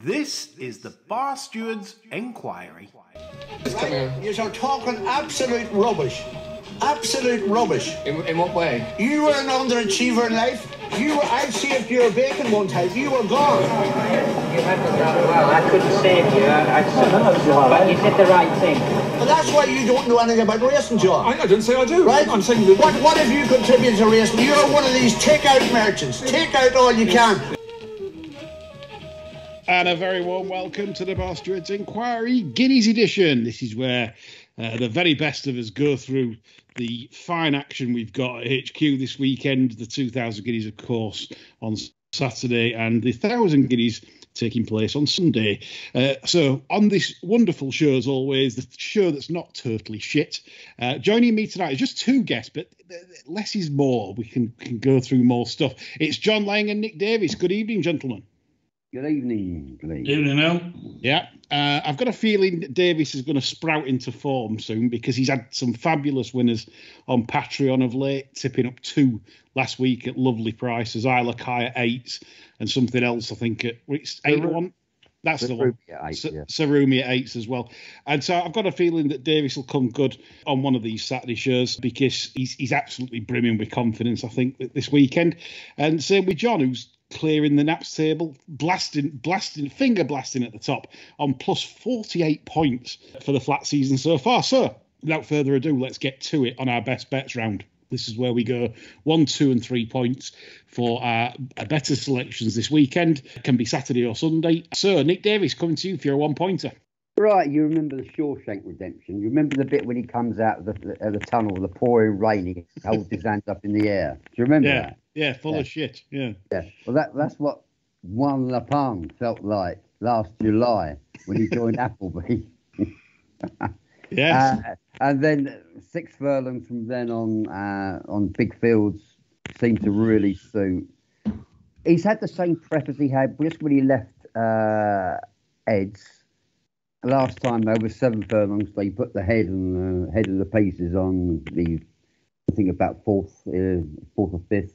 This is the Barstewards Enquiry. You are talking absolute rubbish. Absolute rubbish. In, in what way? You were an underachiever in life. You were, I saved your bacon one time. You were gone. You handled that well. I couldn't save you. I, I, but you did the right thing. But that's why you don't know anything about racing, John. I, I didn't say I do. Right? I'm saying that. What, what have you contributed to racing? You're one of these take-out merchants. Take out all you can. And a very warm welcome to the Barstewards Inquiry Guineas edition. This is where uh, the very best of us go through the fine action we've got at HQ this weekend. The 2,000 Guineas, of course, on Saturday, and the 1,000 Guineas taking place on Sunday. Uh, so, on this wonderful show, as always, the show that's not totally shit, uh, joining me tonight is just two guests, but less is more. We can, can go through more stuff. It's John Lang and Nick Davis. Good evening, gentlemen. Good evening, Lee. Evening, Al. Yeah, uh, I've got a feeling that Davis is going to sprout into form soon because he's had some fabulous winners on Patreon of late, tipping up two last week at lovely prices. Isla Kai at eight and something else, I think, at it's eight to one. That's the one. Sarumi at eight, Sa- yeah. Sarumi at eights as well. And so I've got a feeling that Davis will come good on one of these Saturday shows because he's he's absolutely brimming with confidence, I think, this weekend. And same with John, who's clearing the naps table, blasting, blasting, finger blasting at the top on plus 48 points for the flat season so far. So, without further ado, let's get to it on our best bets round. This is where we go one, two, and three points for our better selections this weekend. It can be Saturday or Sunday. So, Nick Davis coming to you for your one pointer. Right, you remember the Shawshank Redemption. You remember the bit when he comes out of the, of the tunnel, the pouring rain, he holds his hands up in the air. Do you remember Yeah, that? yeah, full Yeah. of shit. Yeah. Yeah. Well, that that's what Juan Les Pins felt like last July when he joined Appleby. Yes. Uh, and then six furlongs from then on uh, on big fields seemed to really suit. He's had the same prep as he had just when he left uh, Eds. Last time over seven furlongs, they put the head and uh, head of the pieces on the, I think about fourth, uh, fourth or fifth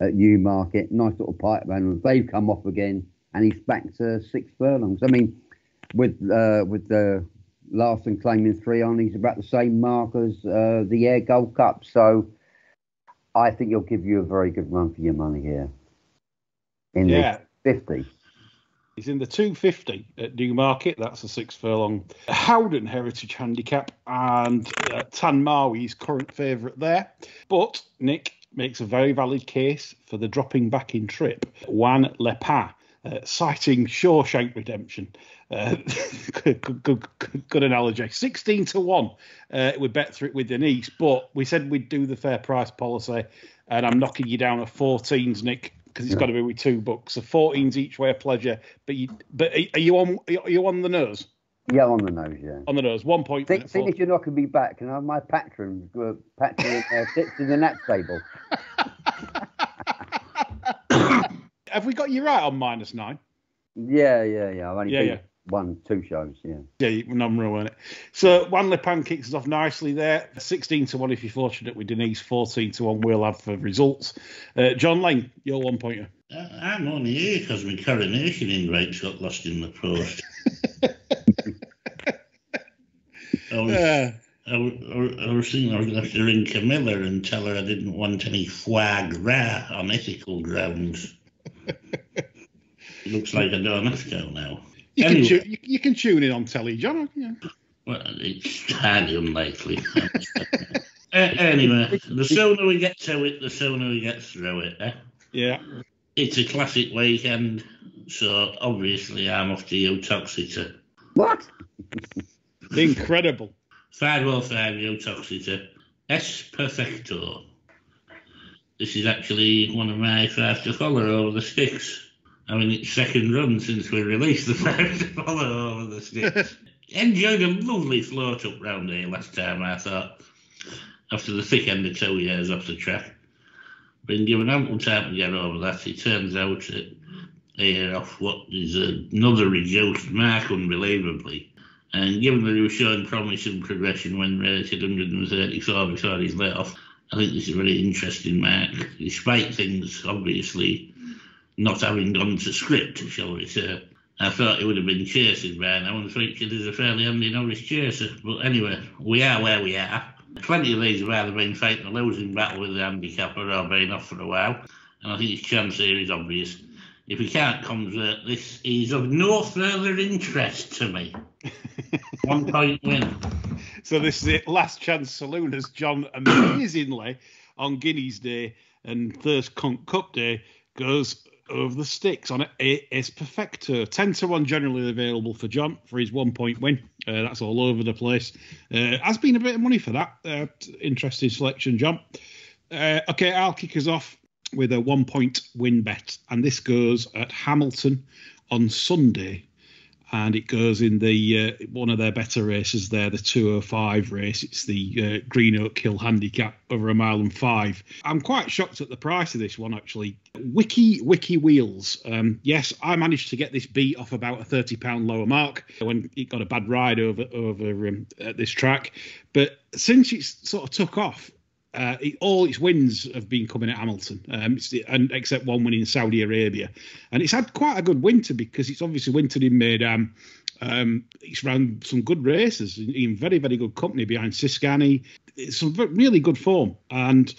at Newmarket. Nice little pipe band. They've come off again, and he's back to six furlongs. I mean, with uh, with the Larson claiming three on, he's about the same mark as uh, the Ayr Gold Cup. So I think he'll give you a very good run for your money here. In Yeah. the 50. He's in the 250 at Newmarket. That's a six furlong Howden Heritage Handicap. And uh, Tamawi's current favourite there. But Nick makes a very valid case for the dropping back in trip. Juan Les Pins, uh, citing Shawshank Redemption. Uh, good, good, good, good analogy. 16 to 1 uh, we bet through it with Denise, but we said we'd do the fair price policy. And I'm knocking you down at 14s, Nick, because it's got to be with two books. So 14s each way a pleasure. But you, but are you on? Are you on the nose? Yeah, on the nose, yeah. On the nose. One point. See, for seeing four. as you're knocking me back, can I have my patron, uh, patron uh, tips in the nap table? Have we got you right on minus nine? Yeah, yeah, yeah. I've only Yeah, yeah. One, two shows, yeah. Yeah, you- number one. it. So Juan Les Pins kicks us off nicely there. 16 to 1 if you're fortunate with Denise, 14 to 1 we'll have for results. Uh, John Lang, your one pointer. Uh, I'm only here because my coronation invites got lost in the post. I was, Uh, I, was, I was thinking I was going to have to ring Camilla and tell her I didn't want any foie gras on ethical grounds. Looks like I don't have to go now. You, Anyway. can tu- you, you can tune in on telly, John. Yeah. Well, it's highly unlikely. uh, anyway, the sooner we get to it, the sooner we get through it. Eh? yeah. It's a classic weekend, so obviously I'm off to Uttoxeter. What? Incredible. 505 Uttoxeter. Es Perfecto. This is actually one of my five to follow over the sticks. I mean, it's second run since we released the five to follow over the sticks. Enjoyed a lovely float up round here last time, I thought, after the thick end of two years off the track. Been given ample time to get over that. It turns out that here off what is another reduced mark, unbelievably. And given that he was showing promise and progression when rated 134 before he's let off, I think this is a very interesting mark, despite things obviously not having gone to script, shall we say. I thought it would have been chasing by now and featured as a fairly handy novice chaser. But anyway, we are where we are. Plenty of these have either been fighting a losing battle with the handicapper or been off for a while. And I think his chance here is obvious. If he can't convert this, he's of no further interest to me. One point win. So this is it. Last chance saloon as John amazingly on Guineas Day and Thirst Cup Day goes over the sticks on a Es Perfecto. 10 to 1 generally available for John for his one point win. Uh, that's all over the place. Uh, has been a bit of money for that. Uh, interesting selection, John. Uh, okay, I'll kick us off with a one point win bet. And this goes at Hamilton on Sunday and it goes in the uh, one of their better races there, the 205 race. It's the uh, Green Oak Hill Handicap over a mile and five. I'm quite shocked at the price of this one actually. Wiki Wiki Wheels. Um, yes, I managed to get this beat off about a 30 pound lower mark when it got a bad ride over over um, at this track, but since it's sort of took off, uh, it, all its wins have been coming at Hamilton, um, the, and except one win in Saudi Arabia, and it's had quite a good winter because it's obviously wintered in Meydan. Um, it's run some good races in, very very good company behind Siskany. It's some really good form, and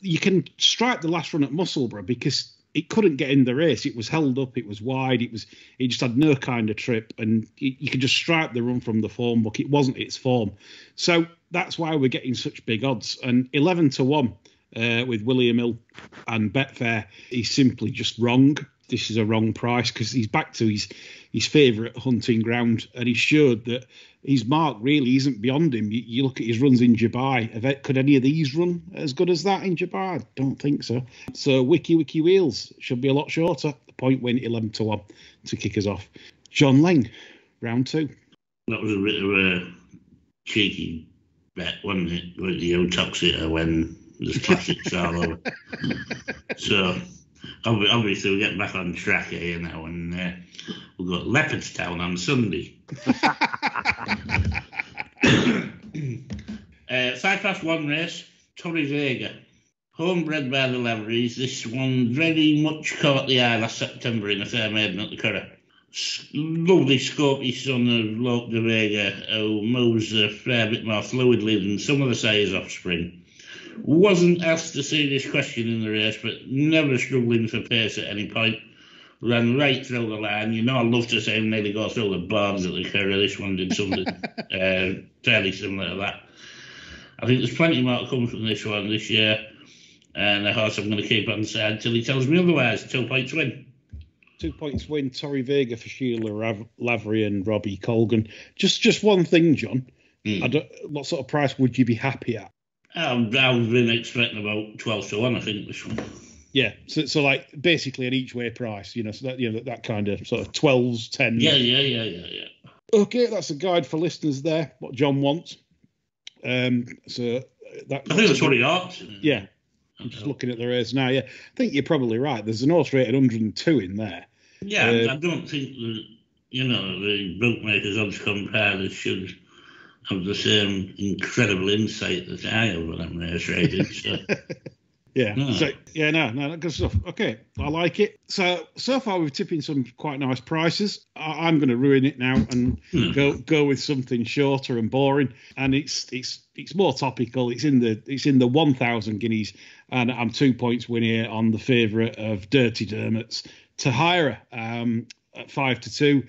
you can strike the last run at Musselburgh because it couldn't get in the race. It was held up. It was wide. It was. It just had no kind of trip, and you, you could just strike the run from the form book. It wasn't its form, so that's why we're getting such big odds. And eleven to one uh, with William Hill and Betfair is simply just wrong. This is a wrong price because he's back to his his favourite hunting ground, and he showed that his mark really isn't beyond him. You, you look at his runs in Dubai. Could any of these run as good as that in Dubai? I don't think so. So Wiki Wiki Wheels should be a lot shorter. The point win eleven to one to kick us off. John Lang, round two. That was a bit of a cheeky bet, wasn't it? With the old Toxita when the classics all over. So obviously we're getting back on track here now, and uh, we've got Leopardstown on Sunday. uh, five past one race, Torre Vega. Homebred by the Laveries, this one very much caught the eye last September in a fair maiden at the Curragh. Lovely scopy son of Lope de Vega, who moves a fair bit more fluidly than some of the Sayers offspring. Wasn't asked a serious question in the race, but never struggling for pace at any point. Ran right through the line. You know, I love to say him nearly go through the barbs at the Curragh. This one did something uh, fairly similar to that. I think there's plenty more to come from this one this year. And the horse I'm going to keep on side until he tells me otherwise. Two points win. Two points win. Torre Vega for Sheila Rav- Lavery and Robbie Colgan. Just just one thing, John. Mm. What sort of price would you be happy at? I've, I've been expecting about 12 to 1, I think, this one. Yeah, so so like basically an each way price, you know, so that you know that, that kind of sort of twelves, tens. Yeah, yeah, yeah, yeah, yeah. Okay, that's a guide for listeners there. What John wants. Um, so that. I think that's what he ought. Yeah, I'm just looking at the race now. Yeah, I think you're probably right. There's an horse rated 102 in there. Yeah, Uh, I don't think that, you know, the bookmakers odds compilers should have the same incredible insight that I have when I'm race rated. So, Yeah. Hmm. So yeah, no, no, good stuff. Okay, I like it. So so far we've tipping some quite nice prices. I, I'm going to ruin it now and Hmm. go go with something shorter and boring. And it's it's it's more topical. It's in the it's in the 1,000 guineas, and I'm two points win here on the favourite of Dirty Dermots, Tahiyra, um, at five to two.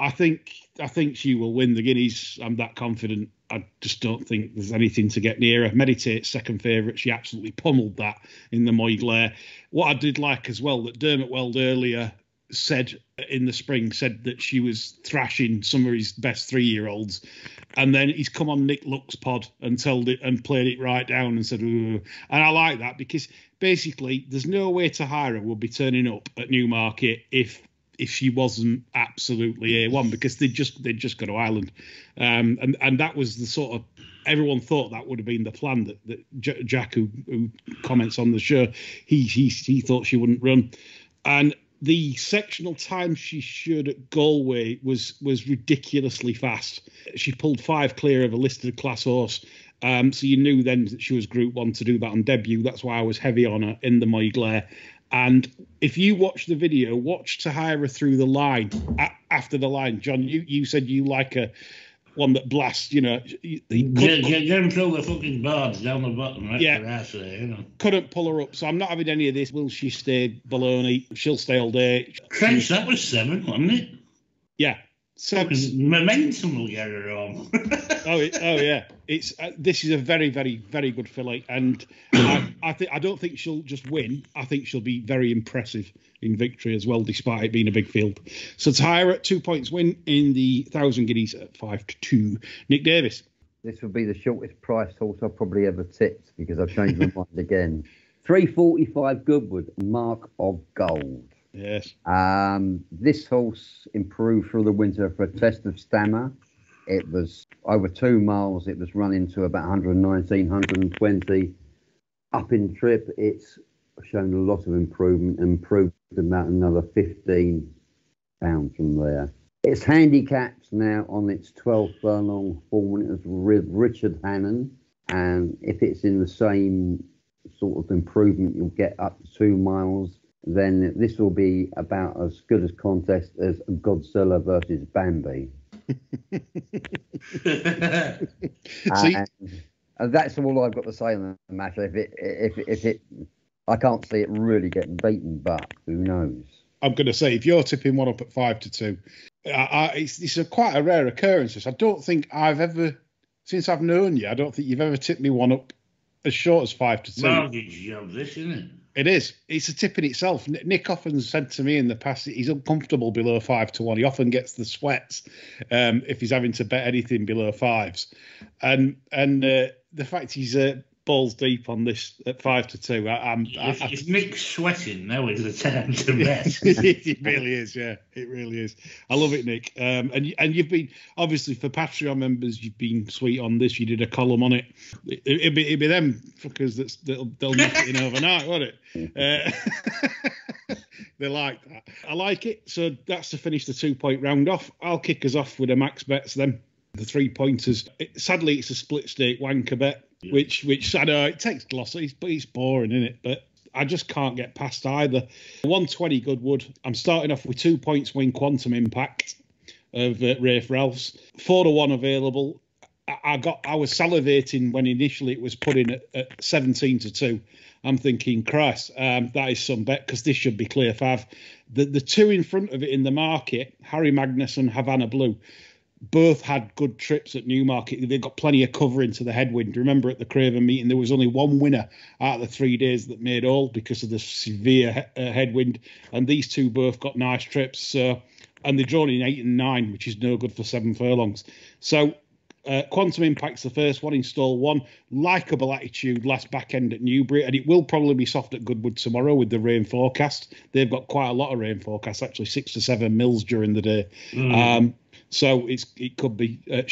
I think I think she will win the guineas. I'm that confident. I just don't think there's anything to get near her. Meditate second favourite. She absolutely pummeled that in the Moyglare. What I did like as well that Dermot Weld earlier said in the spring said that she was thrashing some of his best three year olds, and then he's come on Nick Luck's pod and told it and played it right down and said, Ooh. and I like that because basically there's no way Tahiyra would be turning up at Newmarket if if she wasn't absolutely a one because they just they just go to Ireland, um, and and that was the sort of everyone thought that would have been the plan that, that Jack who, who comments on the show he he he thought she wouldn't run, and the sectional time she showed at Galway was was ridiculously fast. She pulled five clear of a listed class horse. Um, so you knew then that she was Group One to do that on debut. That's why I was heavy on her in the Moyglare. And if you watch the video, watch Tahiyra through the line a- after the line. John, you, you said you like a one that blasts, you know, he Get, couldn't, get, get him through the fucking boards down the bottom, right Yeah. ass there, you know. couldn't pull her up. So I'm not having any of this. Will she stay baloney? She'll stay all day. Trench, that was seven, wasn't it? Yeah. So, Momentum will get her home. oh, it, oh yeah. It's uh, this is a very, very, very good filly, and I, I think I don't think she'll just win. I think she'll be very impressive in victory as well, despite it being a big field. So Tahiyra at two points win in the thousand guineas at five to two. Nick Davis. This will be the shortest price horse I've probably ever tipped because I've changed my mind again. 345 Goodwood, Mark of Gold. Yes. Um, this horse improved through the winter for a test of stammer. It was over two miles. It was running to about 119, 120. Up in trip, it's shown a lot of improvement, improved about another 15 pounds from there. It's handicapped now on its 12 furlong form. It was with Richard Hannon. And if it's in the same sort of improvement, you'll get up to two miles then this will be about as good a contest as Godzilla versus Bambi. See, and, and that's all I've got to say on the matter. If it, if if it, I can't see it really getting beaten, but who knows? I'm going to say if you're tipping one up at five to two, I, I, it's, it's a quite a rare occurrence. I don't think I've ever, since I've known you, I don't think you've ever tipped me one up as short as five to two. Mortgage job, this, isn't it? It is. It's a tip in itself. Nick often said to me in the past he's uncomfortable below five to one. He often gets the sweats um, if he's having to bet anything below fives, and and uh, the fact he's uh, balls deep on this at five to two, I, I'm. I, If, I, if Nick's sweating, now is the time to rest. it really is, yeah, it really is. I love it, Nick. Um, and and you've been obviously for Patreon members, you've been sweet on this. You did a column on it. it it'd, be, it'd be them fuckers that's, that'll they'll knock it in overnight, won't it? Uh, they like that. I like it. So that's to finish the two point round off. I'll kick us off with a max bets then. The three pointers. It, sadly, it's a split stake wanker bet, which which I know it takes gloss. It's, but it's boring, isn't it? But I just can't get past either. 120 Goodwood. I'm starting off with two points win Quantum Impact of uh, Rafe Ralph's. Four to one available. I, I got. I was salivating when initially it was put in at, at 17 to two. I'm thinking, Christ, um, that is some bet because this should be clear fav. The the two in front of it in the market, Harry Magnus and Havana Blue, both had good trips at Newmarket. They got plenty of cover into the headwind. Remember at the Craven meeting, there was only one winner out of the three days that made all because of the severe he- uh, headwind, and these two both got nice trips. So, and they're drawn in eight and nine, which is no good for seven furlongs. So. Uh, Quantum Impact's the first one install one. Likeable attitude last back end at Newbury, and it will probably be soft at Goodwood tomorrow with the rain forecast. They've got quite a lot of rain forecast, actually six to seven mils during the day. Um, so it's it could be uh,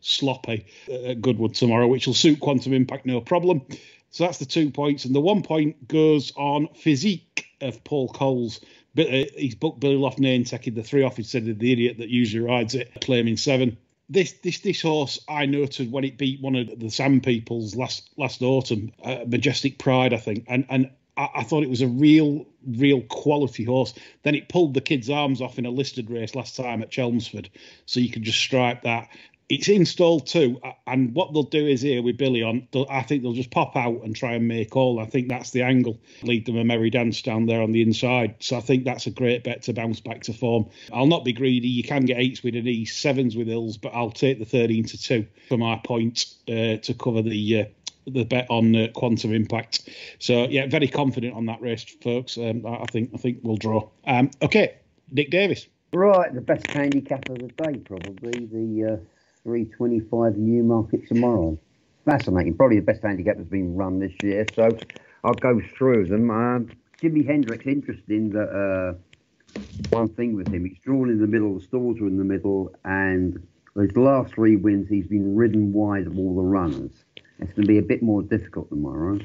sloppy uh, at Goodwood tomorrow, which will suit Quantum Impact no problem. So that's the two points, and the one point goes on Physique of Paul Cole's. But uh, he's booked Billy Loughnane taking the three off instead of the idiot that usually rides it, claiming seven. This this this horse I noted when it beat one of the Sand Peoples last last autumn, uh, Majestic Pride, I think, and and I, I thought it was a real real quality horse. Then it pulled the kid's arms off in a listed race last time at Chelmsford, so you could just stripe that. It's installed too, and what they'll do is here with Billy on. I think they'll just pop out and try and make all. I think that's the angle. Lead them a merry dance down there on the inside. So I think that's a great bet to bounce back to form. I'll not be greedy. You can get eights with an E, sevens with ills, but I'll take the thirteen to two for my point uh, to cover the. Uh, the bet on uh, quantum impact. So yeah, very confident on that race, folks. Um, I think I think we'll draw. Um, okay, Nick Davis. Right, the best handicap of the day, probably the uh, 325 Newmarket tomorrow. Fascinating. Probably the best handicap that's been run this year. So I'll go through them. Um, Jimi Hendrix, interesting that uh, one thing with him, he's drawn in the middle, the stalls are in the middle, and his last three wins, he's been ridden wide of all the runners. It's going to be a bit more difficult tomorrow.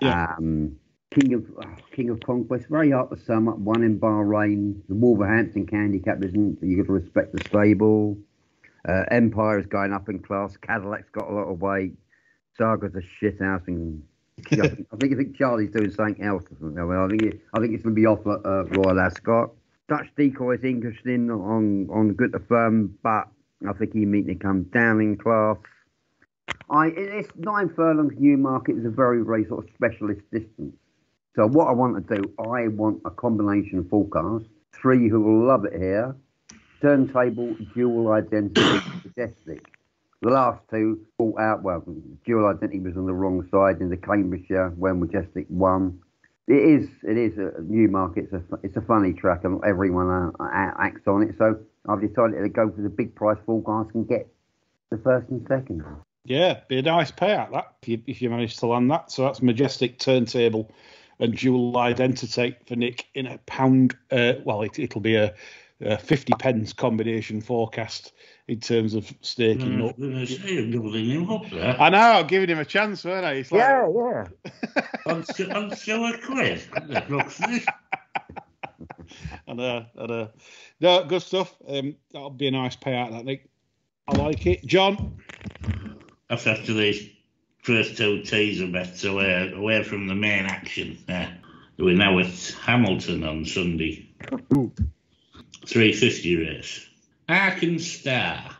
Yeah. Um, King of oh, King of Conquest, very hard to sum up. One in Bahrain. The Wolverhampton handicap isn't. You got to respect the stable. Uh, Empire is going up in class. Cadillac's got a lot of weight. Saga's a shit house, and I think, I think Charlie's doing something else. Or something. I, think it, I think it's going to be off at uh, Royal Ascot. Dutch decoy is interesting on on good to firm, but I think he needs to come down in class. I it's nine furlongs. Newmarket is a very very sort of specialist distance. So what I want to do, I want a combination forecast. Three who will love it here. Turntable, dual identity, majestic. The last two bought out. Well, dual identity was on the wrong side in the Cambridgeshire when majestic won. It is. It is a Newmarket. It's a. It's a funny track, and everyone uh, acts on it. So I've decided to go for the big price forecast and get the first and second. Yeah, be a nice payout that if you, if you manage to land that. So that's majestic turntable and dual identity for Nick in a pound. Uh, well, it, it'll be a, a, 50 pence combination forecast in terms of staking Mm, up. goodness, you're building him up there. I know, giving him a chance, weren't I? It's like, Yeah, yeah. On, on Silver Quid. Looks this. I know, I know. No, good stuff. Um, that'll be a nice payout, I think. I like it. John? That's after these first two teaser bets away, away from the main action. Uh, we're now at Hamilton on Sunday. 350 race. Arkan Star.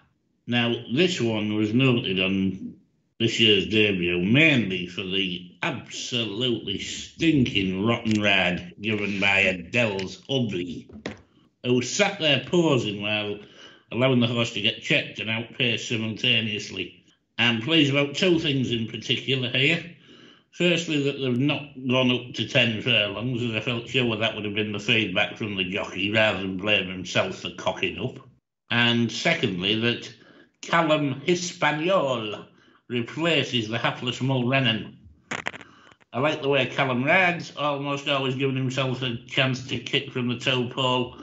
Now, this one was noted on this year's debut mainly for the absolutely stinking rotten ride given by Adele's hubby, who sat there pausing while allowing the horse to get checked and outpaced simultaneously. I'm pleased about two things in particular here. Firstly, that they've not gone up to 10 furlongs, as I felt sure that would have been the feedback from the jockey rather than blame himself for cocking up. And secondly, that Callum Hispaniola replaces the hapless Mulrennan. I like the way Callum rides, almost always giving himself a chance to kick from the toe pole.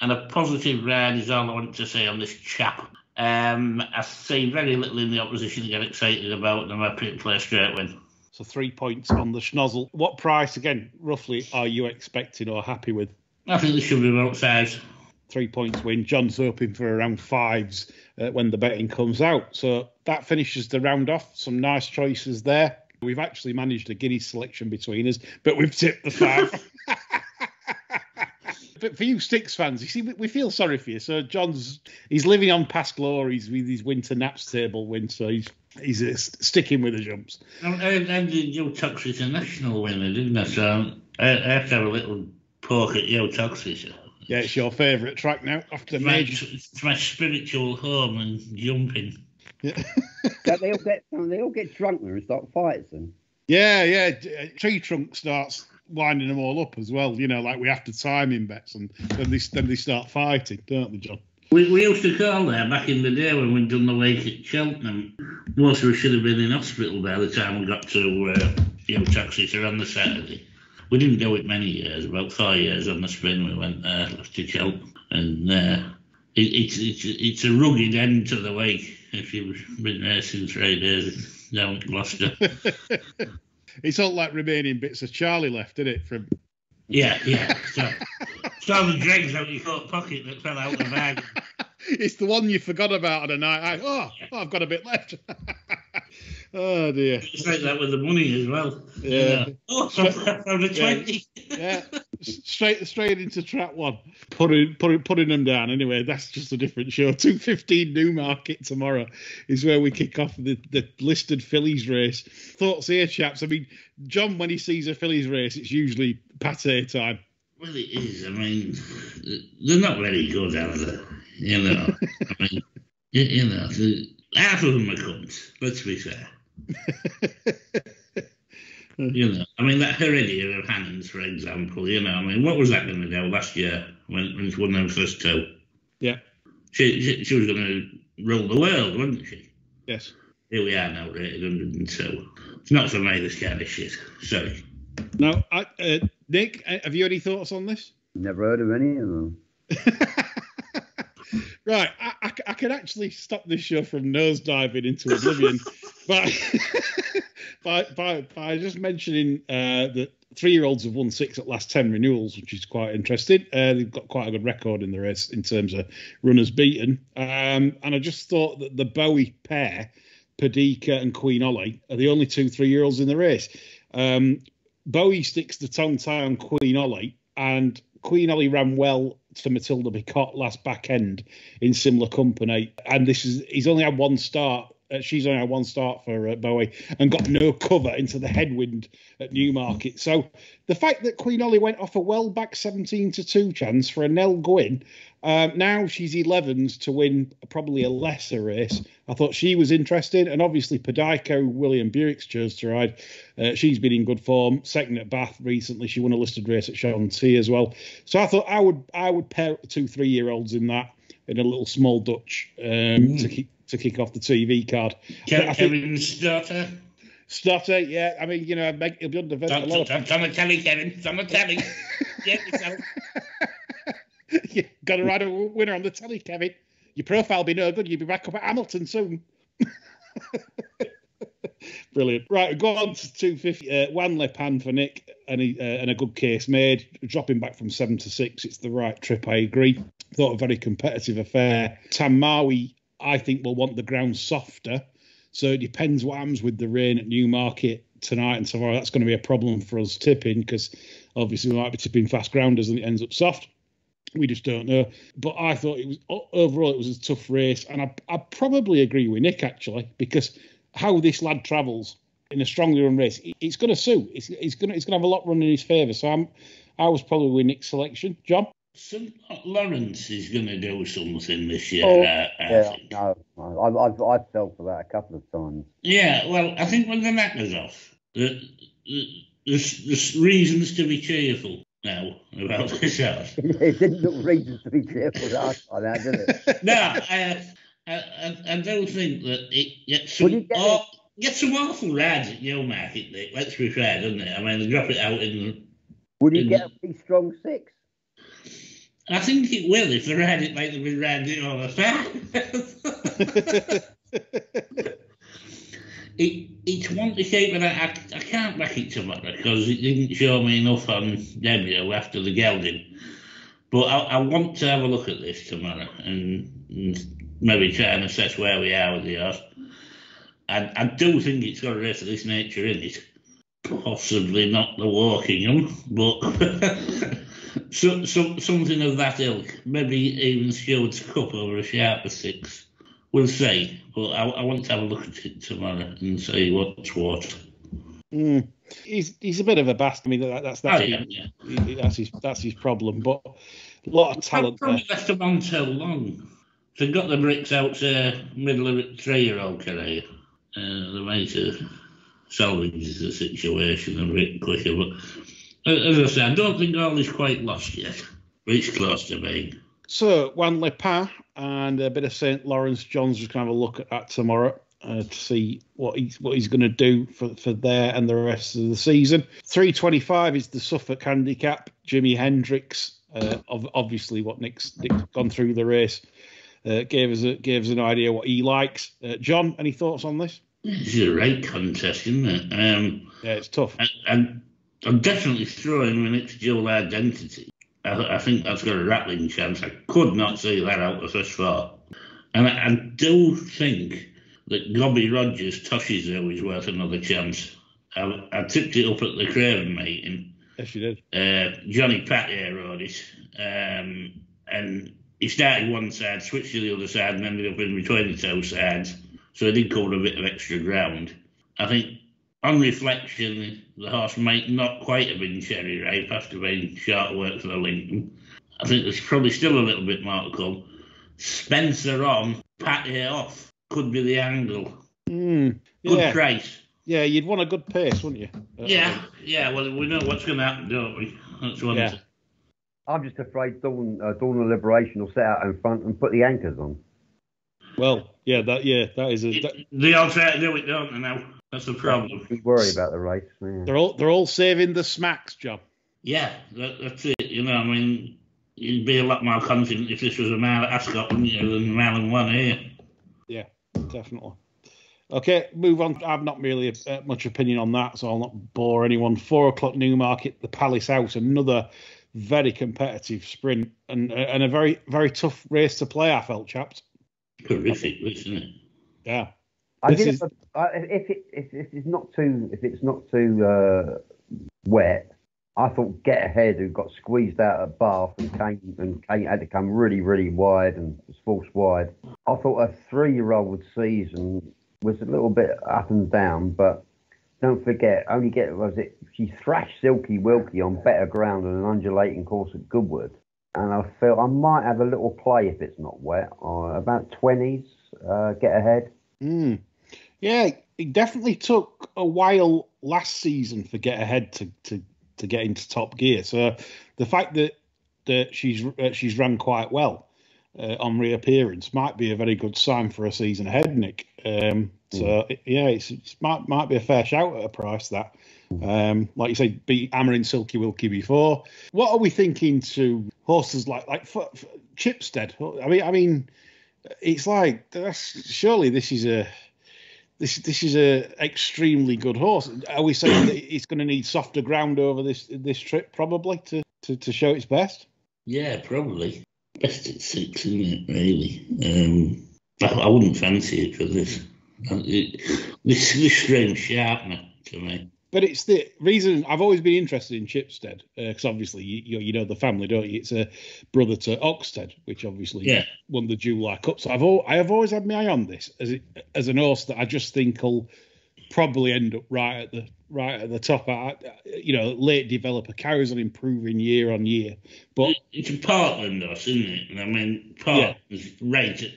And a positive ride is all I want to say on this chap. Um, I see very little in the opposition to get excited about, and I'm happy to play a straight win. So three points on the schnozzle. What price, again, roughly, are you expecting or happy with? I think this should be about size. Three points win. John's hoping for around fives uh, when the betting comes out. So that finishes the round off. Some nice choices there. We've actually managed a Guineas selection between us, but we've tipped the five. but for you Sticks fans, you see, we- we feel sorry for you. So John's he's living on past glories with his winter naps table win. So he's he's uh, sticking with the jumps. And, and, and Joe Toxic International winner, didn't I? So I, I have to have a little poke at Joe Toxic. Yeah, it's your favourite track now after the It's my, major. it's my spiritual home and jumping. Don't they all get they all get drunk and start fights and Yeah, yeah. uh, Tree trunk starts winding them all up as well. You know, like we have to time in bets, and then they then they start fighting, don't they, John? We, we used to call there back in the day when we'd done the wake at Cheltenham. Most of us should have been in hospital by the time we got to uh, Joe Toxic on the Saturday. We didn't do it many years, about four years on the spin. We went uh, to Cheltenham, and uh, it, it's it's it's a rugged end to the wake if you've been racing three days down Gloucester. It's all like remaining bits of Charlie left, isn't it? From yeah, yeah. So, so the dregs out your coat pocket that fell out the bag. it's the one you forgot about on a night out. Oh, oh, I've got a bit left. oh dear. It's like that with the money as well. you Yeah. know. Uh, oh, so I found a 20. Yeah, S- straight straight into trap one, putting putting putting them down. Anyway, that's just a different show. Two fifteen Newmarket tomorrow is where we kick off the, the listed fillies race. Thoughts here, chaps? I mean, John, when he sees a fillies race, it's usually pate time. Well, it is. I mean, they're not very good, are they? You know, I mean, you, you know, half of them are cunts. Let's be fair. You know, I mean, that Heredia of Hannon's, for example, you know, I mean, what was that going to do last year when, when she won them first two? Yeah. She, she, she was going to rule the world, wasn't she? Yes. Here we are now, rated 102. It's not for me, this kind of shit. Sorry. Now, I, uh, Nick, uh, have you any thoughts on this? never heard of any of them. Right, I, I, I can actually stop this show from nosediving into oblivion by, by, by, by just mentioning uh, that three year olds have won six at last 10 renewals, which is quite interesting. Uh, they've got quite a good record in the race in terms of runners beaten. Um, and I just thought that the Bowie pair, Padika and Queen Ollie, are the only two three year olds in the race. Um, Bowie sticks the tongue tie on Queen Ollie, and Queen Ollie ran well to Matilda Bicott last back end in similar company. And this is he's only had one start. Uh, she's only had one start for uh, Bowie and got no cover into the headwind at Newmarket. So the fact that Queen Ollie went off a well back 17 to 2 chance for a Nell Gwyn, um, now she's 11s to win probably a lesser race. I thought she was interesting. And obviously, Podico, William Buick's chose to ride. Uh, she's been in good form. Second at Bath recently. She won a listed race at Chauntea as well. So I thought I would I would pair two three year olds in that in a little small Dutch um, to keep to kick off the TV card. Ke- I think- Kevin's daughter. Stutter, yeah. I mean, you know, make, he'll be under lot of don't, don't Kevin. Don't tell him. Get yourself. yeah, got to ride a winner on the telly, Kevin. Your profile be no good. You'll be back up at Hamilton soon. Brilliant. Right, we go on to 250. Uh, Juan Les Pins for Nick and, he, uh, and a good case made. Dropping back from seven to six, it's the right trip, I agree. Thought a very competitive affair. Tamawi, I think, we'll want the ground softer. So it depends what happens with the rain at Newmarket tonight and tomorrow. That's going to be a problem for us tipping because obviously we might be tipping fast grounders and it ends up soft. We just don't know. But I thought it was overall it was a tough race, and I, I probably agree with Nick actually because how this lad travels in a strongly run race, it- it's going to suit. It's, it's going to it's going to have a lot run in his favour. So I'm I was probably with Nick's selection. John, Some, Lawrence is going to do something this year, Oh, uh, I Yeah, think. no, no, I've, I've, I've fell for that a couple of times. Yeah, well, I think when the knackers off, the, the, there's, there's reasons to be cheerful now about this house. it didn't look reasons to be cheerful last time, did it? no, I, I, I, I don't think that it gets some, get aw- gets some awful rides at Newmarket, Nick, let's be fair, doesn't it? I mean, they drop it out in. Would you Mm. get a pretty strong six? I think it will if they ride it like they've been riding it all the time. it, it's one to shape, but I, I, I can't back it to tomorrow because it didn't show me enough on debut after the gelding. But I, I want to have a look at this tomorrow and, and maybe try and assess where we are with the horse. I, I do think it's got a race of this nature in it. Possibly not the Wokingham, but so, so, something of that ilk. Maybe even Stewards' Cup over a sharper six. We'll see. But I, I want to have a look at it tomorrow and see what's what. Mm. He's he's a bit of a bastard. I mean, that, that's that's, Oh, yeah, yeah. that's his that's his problem. But a lot of talent there. Probably left him on so long. They got the bricks out to middle of a three-year-old career. Uh, the way to salvage the situation a bit quicker. But as I say, I don't think all is quite lost yet. But it's close to being. So Juan Les Pins and a bit of St Lawrence. John's just going to have a look at that tomorrow uh, to see what he's what he's going to do for for there and the rest of the season. Three twenty five is the Suffolk handicap. Jimi Hendrix, uh, of obviously what Nick's, Nick's gone through the race. Uh, gave us a, gave us an idea what he likes. Uh, John, any thoughts on this? It's a right contest, isn't it? Um, Yeah, it's tough. and, and I'm definitely throwing when it's dual identity. I, I think that's got a rattling chance. I could not see that out the first four. And I, I do think that Gobby Rogers though is worth another chance. I, I tipped it up at the Craven meeting. Yes, you did. Uh, Johnny Patier rode it, um, and he started one side, switched to the other side, and ended up in between the two sides. So he did cover a bit of extra ground. I think, on reflection, the horse might not quite have been cherry ripe after being short work for the Lincoln. I think there's probably still a little bit more to come. Spencer on, Patier off, could be the angle. Mm, Good yeah, price. yeah, you'd want a good pace, wouldn't you? Uh, Yeah, yeah. Well, we know what's going to happen, don't we? That's one. Yeah. I'm just afraid Dawn, uh, Dawn of Liberation will set out in front and put the anchors on. Well, yeah, that yeah, that is a. That, They all try to do it, don't they? Now that's the problem. We worry about the race. Yeah. they're all they're all saving the smacks, John. Yeah, that, that's it. You know, I mean, you'd be a lot more confident if this was a mile at Ascot, wouldn't you, than a mile and one here. Yeah, definitely. Okay, move on. I've not really uh, much opinion on that, so I'll not bore anyone. Four o'clock Newmarket, the Palace House, another very competitive sprint and and a very very tough race to play. I felt, chaps. Horrific, isn't it? Yeah, I This did is- have a- I- if it if, if it's not too if it's not too uh, wet, I thought Get Ahead who got squeezed out at Bath and came and came, had to come really really wide and was forced wide. I thought a three year old season was a little bit up and down, but don't forget only get was it she thrashed Silky Wilkie on better ground on an undulating course at Goodwood. And I felt I might have a little play if it's not wet. Uh, about twenties, uh, get ahead. Mm. Yeah, it definitely took a while last season for Get Ahead to, to, to get into top gear. So the fact that that she's uh, she's run quite well uh, on reappearance might be a very good sign for a season ahead, Nick. Um, so it- yeah, it's, it's might might be a fair shout at a price that. Um, like you say, beat hammering Silky Wilkie before. What are we thinking to horses like like for, for Chipstead? I mean, I mean, it's like that's surely this is a this this is a extremely good horse. Are we saying that it's going to need softer ground over this this trip probably to, to, to show its best? Yeah, probably. Best at six, isn't it, really? Um, I, I wouldn't fancy it for this. Uh, It, this this strange sharpener to me. But it's the reason I've always been interested in Chipstead uh, because obviously you, you know the family, don't you? It's a brother to Oxted, which obviously Yeah. won the July Cup. So I've al- I have always had my eye on this as it, as an horse that I just think will probably end up right at the right at the top. I, you know, late developer carries on improving year on year, but It's a Portland horse, isn't it? And I mean, Portland's right at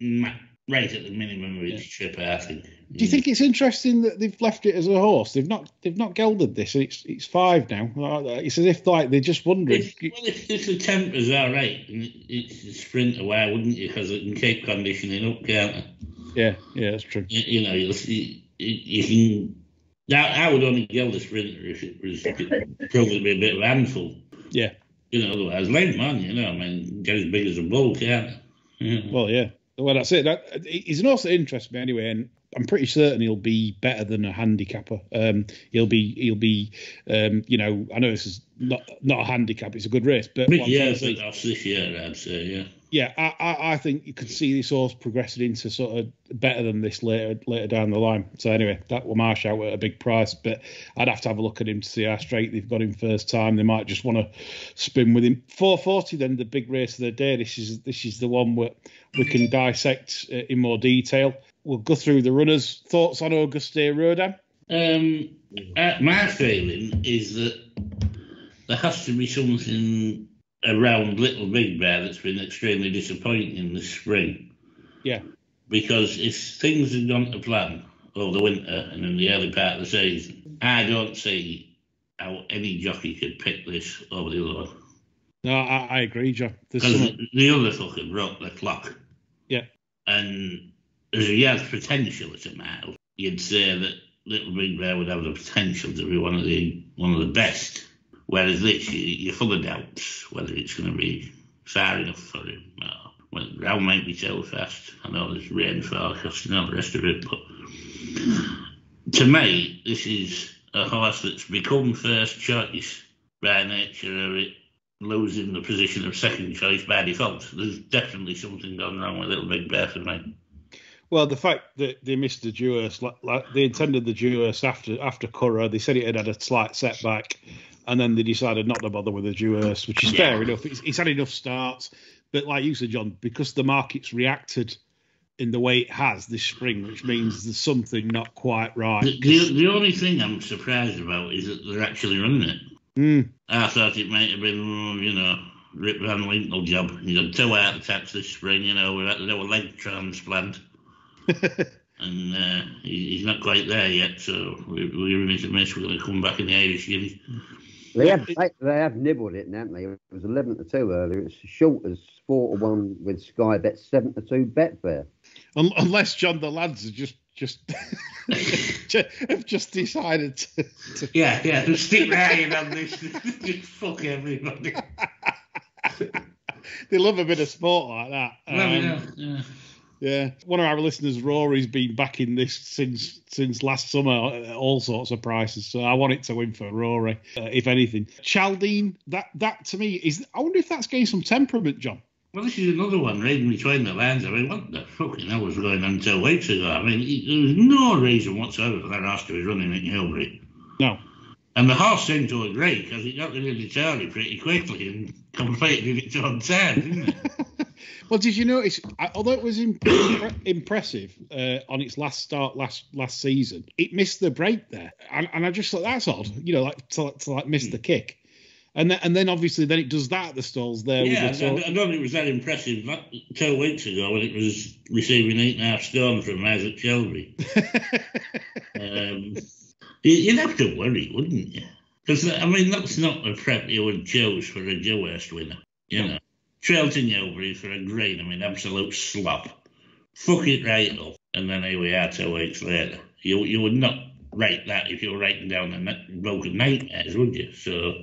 ma- right at the minimum of its trip, I think. Do you think it's interesting that they've left it as a horse? They've not they've not gelded this. and It's it's five now. Uh, It's as if like they're just wondering. If, well, if, if the temper's all right and it- it's a sprinter, why wouldn't you? Because it can keep conditioning up, can't it? Yeah, yeah, that's true. You, you know, you'll see, you, you can. Now, I would only geld a sprinter if it was probably a bit of a handful. Yeah. You know, otherwise, let him on, you know, I mean, get as big as a bull, can't it? Yeah. Well, yeah. Well, that's it. That, he's an awesome interest me anyway, and I'm pretty certain he'll be better than a handicapper. Um, he'll be he'll be, um, you know, I know this is not not a handicap. It's a good race, but Big what I'm trying years to say- like off this year, I'd say, yeah. Yeah, I, I, I think you could see this horse progressing into sort of better than this later later down the line. So anyway, that will my out at a big price, but I'd have to have a look at him to see how straight they've got him first time. They might just want to spin with him. 440, then the big race of the day. This is this is the one where we can dissect uh, in more detail. We'll go through the runners. Thoughts on Auguste Rodin? Um, uh, my feeling is that there has to be something around Little Big Bear that's been extremely disappointing this spring. Yeah. Because if things had gone to plan over the winter and in the early part of the season, I don't see how any jockey could pick this over the other one. No, I, I agree. There's Because some, the other fucker broke the clock. Yeah. And as he has potential as a mile, you'd say that Little Big Bear would have the potential to be one of the one of the best. Whereas this, you, you're full of doubts whether it's going to be far enough for him. Or, well, the ground might be so fast. I know there's rain forecast and all the rest of it, but to me, this is a horse that's become first choice by nature of it losing the position of second choice by default. There's definitely something going wrong with Little Big Bear for me. Well, the fact that they missed the Dewhurst, like, like they intended the Dewhurst after after Curragh, they said it had had a slight setback, and then they decided not to bother with the Dewhurst, which is Yeah. fair enough. It's, it's had enough starts, but like you said, John, because the market's reacted in the way it has this spring, which means there's something not quite right. The, the, the only thing I'm surprised about is that they're actually running it. Mm, I thought it might have been, you know, Rip Van Winkle job. He had two heart attacks this spring, you know, we had to do a leg transplant. and uh, he, he's not quite there yet, so we, we're in to miss. We're going to come back in the Irish Guinea. They have they, they have nibbled it, haven't they? It was eleven to two earlier. It's short as four to one with Sky Bet, seven to two Betfair. un- unless John the lads are just just have just decided to, to Yeah, yeah, just stick right on this. just fuck everybody. they love a bit of sport like that. Well, Um, yeah, yeah. One of our listeners, Rory's been backing this since since last summer, at all sorts of prices. So I want it to win for Rory, uh, if anything. Chaldean, that that to me is. I wonder if that's getting some temperament, John, Well, this is another one reading between the lines. I mean, what the fucking hell was going on two weeks ago? I mean, it- there was no reason whatsoever for that horse to be running at Newbury. No. And the horse seemed to agree because it got rid of the Charlie pretty quickly and completed its own time, didn't it? Well, did you notice? Although it was imp- impre- impressive uh, on its last start last last season, it missed the break there, and, and I just thought that's odd. You know, like to, to like miss the kick, and then, and then obviously then it does that at the stalls there. yeah, the I, I don't think it was that impressive that, two weeks ago when it was receiving eight and a half stone from Isaac Shelby. um, you- you'd have to worry, wouldn't you? Because, I mean, that's not a prep you would choose for a Dewhurst winner, you know. Trail to Newbury for a green, I mean, absolute slop. Fuck it right up. And then here we are two weeks later. You you would not rate that if you were writing down the net- broken nightmares, would you? So,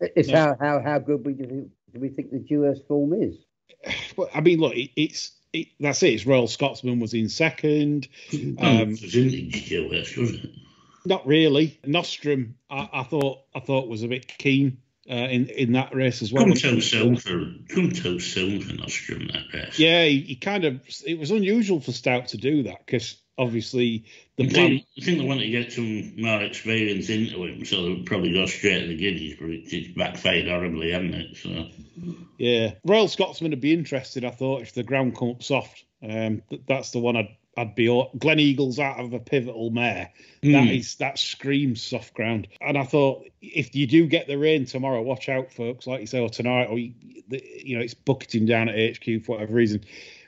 It's Yeah. how, how, how good we do, do we think the Dewhurst form is. Well, I mean, look, it, it's it, that's it. It's Royal Scotsman was in second. um, Um, it was vintage Dewhurst, wasn't? Not really. Nostrum, I, I thought I thought was a bit keen uh, in in that race as well. Come for come soon Nostrum that race. Yeah, he, he kind of. It was unusual for Stoute to do that because obviously the I plan. think, I think they want to get some more experience into him, so they'll probably go straight to the Guineas, but it's, it's backfired horribly, hasn't it? So Yeah, Royal Scotsman would be interested. I thought if the ground come up soft, um, that's the one I'd I'd be. all- Gleneagles out of a pivotal mare. That Hmm. is that screams soft ground. And I thought if you do get the rain tomorrow, watch out, folks. Like you say, or tonight, or you, you know, it's bucketing down at HQ for whatever reason.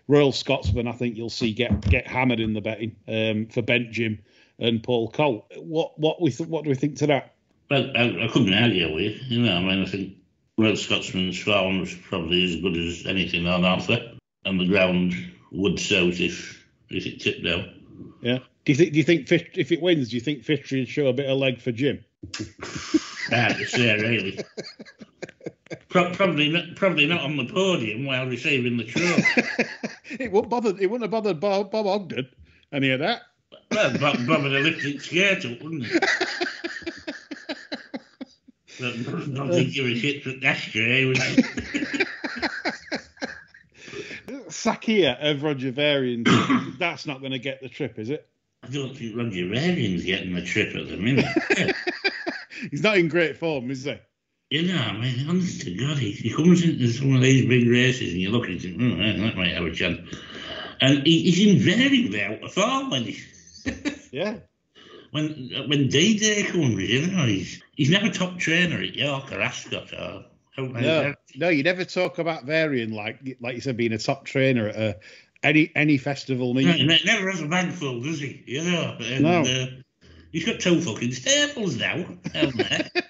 Royal Scotsman, I think you'll see get get hammered in the betting um, for Bent Jim and Paul Cole. What what we th- what do we think to that? But I, I couldn't argue with you. You know, I mean, I think Royal Scotsman's form is probably as good as anything on offer, and the ground would suit if if it tipped down. Yeah. Do you think? Do you think Fish, if it wins, do you think Fitchery would show a bit of leg for Jim? To say, really. Pro- probably not, probably not on the podium while receiving the trophy. it wouldn't bother. It wouldn't have bothered Bob, Bob Ogden. Any of that? well, Bob, Bob would have lifted its skirt up, wouldn't he? But don't think you were shit for would you? Sakheer of Roger Varian. that's not going to get the trip, is it? I don't think Roger Varian's getting the trip at the minute. He's not in great form, is he? You know, I mean, honest to God, he, he comes into some of these big races and you look at him, oh, yeah, that might have a chance. And he, he's invariably out of form when he, Yeah. when when D Day comes, you know, he's he's never top trainer at York or Ascot or out like No, that. no, you never talk about Varian like like you said being a top trainer at a, any any festival No, meeting. he never has a bag full, does he? You know, and, No. uh, he's got two fucking staples now down there.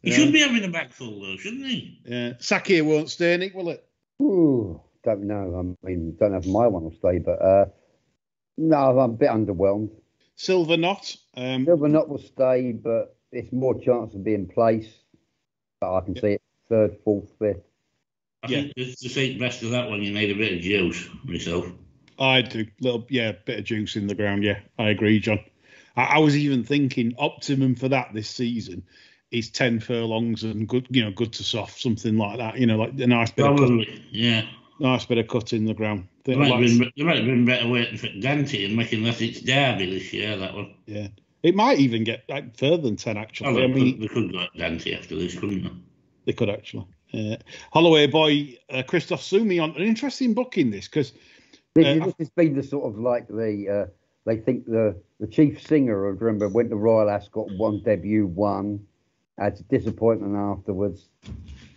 He Yeah. should be having a bag full though, shouldn't he? Yeah. Sakheer won't stay, Nick, will it? Ooh, don't know. I mean, don't know if my one will stay, but uh, no, I'm a bit underwhelmed. Silver Knott. Um, Silver Knott will stay, but it's more chance of being placed. But I can see it third, fourth, fifth. I Yeah. think to, to see the best of that one, you need a bit of juice myself. I do little yeah, bit of juice in the ground. Yeah, I agree, John. I, I was even thinking optimum for that this season is ten furlongs and good, you know, good to soft, something like that. You know, like a nice bit of cut, Probably, yeah. nice bit of cut in the ground. There might, have been, there might have been better waiting for Dante and making that its derby this year, that one. yeah, it might even get like further than ten actually. Oh, I they, mean, could, they could go at Dante after this, couldn't they? They could actually. Uh, Holloway boy uh, Christophe Soumillon an interesting book in this because This, Uh, this has been the sort of like the uh, they think the the chief singer. I remember went to Royal Ascot, one debut, one had a disappointment afterwards.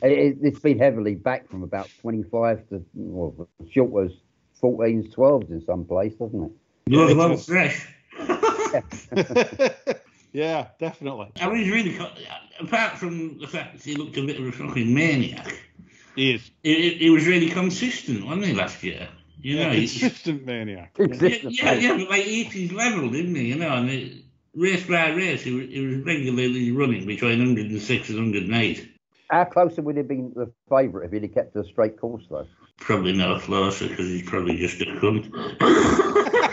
It, it, it's been heavily back from about 25 to well, short was 14s, 12s in some place, doesn't it? Yours it's was fresh. yeah, definitely I was really, apart from the fact that he looked a bit of a fucking maniac, he is he, he- he was really consistent, wasn't he, last year? You know, a he, consistent maniac. yeah, Consistent yeah, pace. yeah, but like he hit his level, didn't he? You know, and it, race by race, he was, he was regularly running between 106 and 108. How closer would he have been the favourite if he'd have kept a straight course, though? Probably no closer because he's probably just a cunt.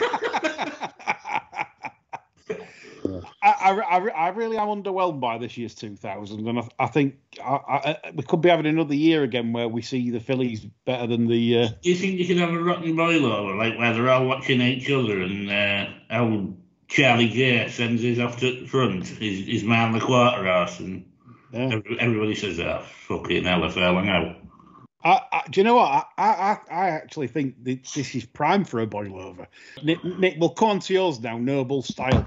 I, I, I, really am underwhelmed by this year's 2000, and I, I think I, I, we could be having another year again where we see the fillies better than the. Uh, Do you think you could have a rotten boil over, like where they're all watching each other and uh, how Charlie Gay sends his off to the front, his, his man the quarter horse, and yeah. every- everybody says, oh, fucking hell, I fell out. I, I, do you know what? I, I, I actually think that this is prime for a boil over. Nick, Nick, we'll come on to yours now, noble style.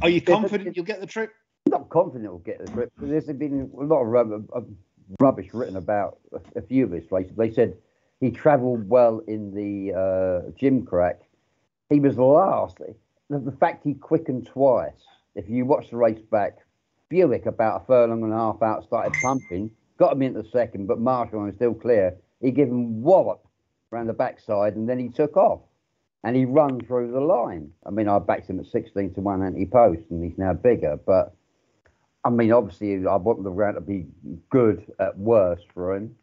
Are you confident you'll get the trip? I'm not confident we'll get the trip. There's been a lot of rubbish written about a, few of his races. They said he travelled well in the uh, Gimcrack. He was last. The, the fact he quickened twice. If you watch the race back, Buick about a furlong and a half out started pumping, got him into second, but Marshall was still clear. He gave him wallop round the backside, and then he took off and he run through the line. I mean, I backed him at 16 to 1 anti post, and he's now bigger. But I mean, obviously, I want the round to be good at worst for him.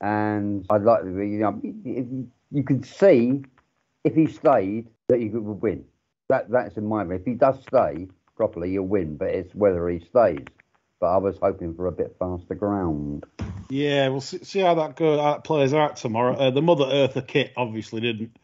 And I'd like to be, you know, you, you could see if he stayed that he could win. That That's in my mind. If he does stay properly, he'll win, but it's whether he stays. But I was hoping for a bit faster ground. Yeah, we'll see, see how that goes. How that plays out tomorrow. Uh, the Mother Earther kit obviously didn't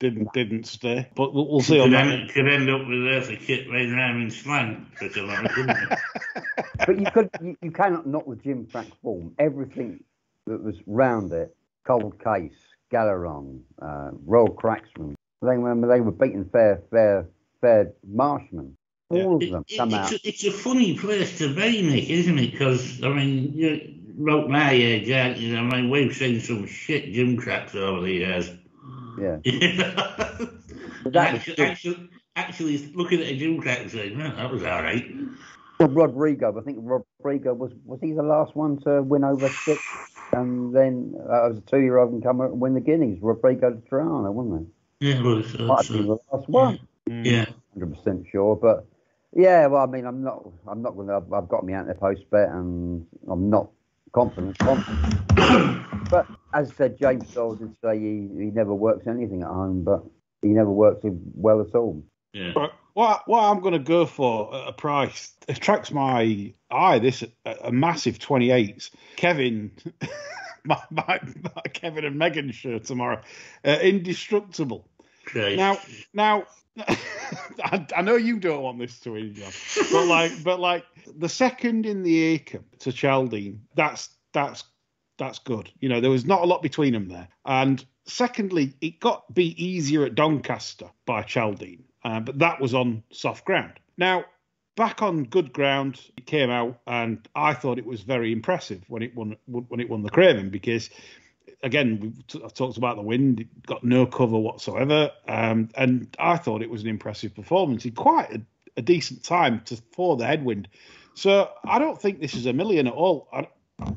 didn't didn't stay, but we'll, we'll see on Could that. end, could end up with Eartha Kit right around in slang for too long, couldn't it? but you could you, you cannot not with Jim Frank's form. Everything that was round it, Cold Case, Galeron, uh, Royal Cracksman, they were they were beating fair fair fair marshmen. All of them it- come it's, out. A, it's a funny place to be, Nick, isn't it? Because, I mean, you wrote my age, aren't you? I mean, we've seen some shit Gimcracks over the years. Yeah. that actually, actually, actually, looking at a gym and saying, "Man, that was all right. Well, Rodrigo, I think Rodrigo was was he the last one to win over six, and then uh, as a two year old and come out and win the Guineas. Rodrigo de Triano, wasn't Yeah, well, so, he? Might so, the last one. yeah. hundred percent sure. But yeah, well, I mean, I'm not, I'm not gonna. I've, I've got me out there post bet, and I'm not confident. confident. but as I said, James Doyle did say he, he never works anything at home, but he never works well at all. Yeah. But what what I'm going to go for at a price attracts my eye. This a, a massive 28s. Kevin, my, my, my Kevin and Megan show tomorrow. Uh, indestructible. Christ. Now now. I, I know you don't want this to win, John, but like, but like the second in the Acre to Chaldean, that's that's that's good. You know, there was not a lot between them there. And secondly, it got be easier at Doncaster by Chaldean, uh, but that was on soft ground. Now, back on good ground, it came out, and I thought it was very impressive when it won when it won the Craven because. Again, I've talked about the wind. It got no cover whatsoever, um, and I thought it was an impressive performance in quite a, a decent time to for the headwind. So I don't think this is a million at all. I,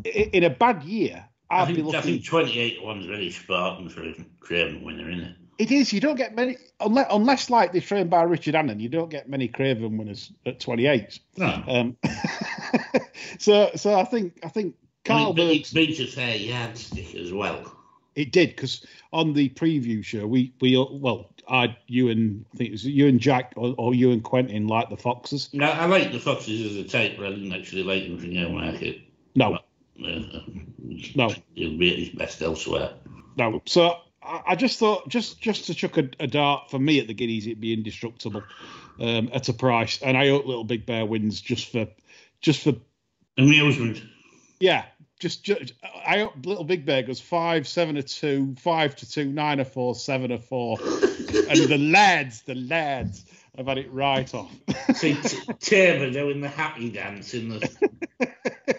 in a bad year, I I'd be think, I looking. think 28 one's very Spartan for a Craven winner, isn't it? It is. You don't get many unless, unless like they're trained by Richard Hannon. You don't get many Craven winners at 28. No. Um, so, so I think I think Karl I mean, Burke's, beat a fair yardstick as well. it did because on the preview show we we well I you and I think it was you and Jack or, or you and Quentin like the Foxes. No, I like the Foxes as a tape I didn't actually like them for Newmarket. No, No. He'll be at his best elsewhere. no. So I, just thought just just to chuck a, a dart for me at the Guineas, it'd be indestructible um, at a price, and I hope Little Big Bear wins just for just for Amusement. Yeah, just, just I hope Little Big Bear goes five, seven, a two, five to two, nine, or four, seven, or four, and the lads, the lads have had it right off. See Tabor doing the happy dance in the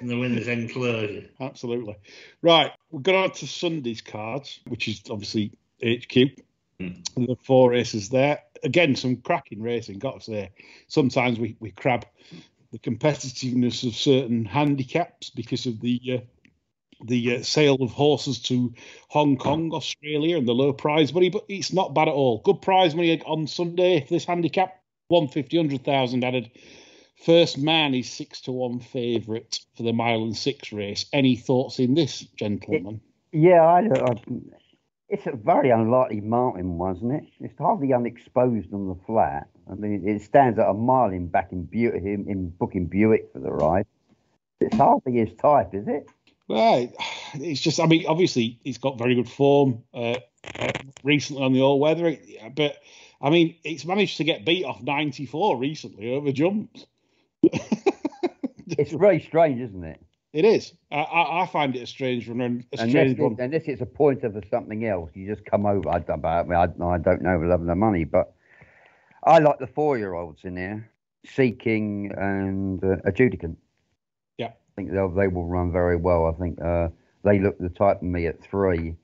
in the winner's enclosure. Absolutely. Right, we've got on to Sunday's cards, which is obviously HQ. The four races there. Again, some cracking racing, got to say. Sometimes we, we crab the competitiveness of certain handicaps because of the uh, the uh, sale of horses to Hong Kong, Australia, and the low prize money, but it's not bad at all. Good prize money on Sunday for this handicap. 150, 100,000 added. First man is six to one favourite for the mile and six race. Any thoughts in this, gentlemen? Yeah, I, I It's a very unlikely mountain isn't it? It's hardly unexposed on the flat. I mean, it stands at a mile in back in, Buick, in, in booking Buick for the ride. It's hardly his type, is it? Right. It's just, I mean, obviously he's got very good form uh, uh, recently on the all weather, but I mean, it's managed to get beat off 94 recently over jumps. It's very strange, isn't it? It is. I, I, find it a strange one. and A strange it, one. unless it's a pointer for something else, you just come over. I don't, I, mean, I, I don't know the level of money, but I like the four-year-olds in there, Seeking and uh, Adjudicant. I think they'll, they will run very well. I think uh, they look the type of me at three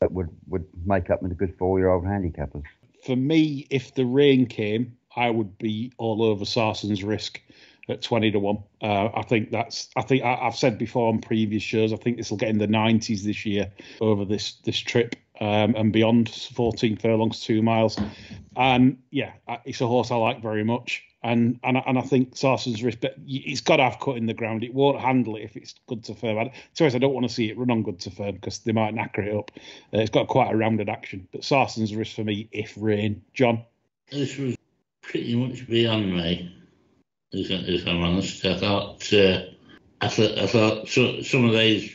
that would, would make up with a good four-year-old handicappers. For me, if the rain came, I would be all over Sarson's risk at 20 to 1. Uh, I think that's, I think I, I've said before on previous shows, I think this will get in the 90s this year over this this trip um, and beyond 14 furlongs, two miles. And yeah, it's a horse I like very much. And and, I- and I think Sarson's risk, but it's got to have cut in the ground. It won't handle it if it's good to firm. I, to I don't want to see it run on good to firm because they might knacker it up. Uh, it's got quite a rounded action. But Sarson's risk for me if rain. John? This was pretty much beyond me, if, if I'm honest. I thought, uh, I thought, I thought so, some of these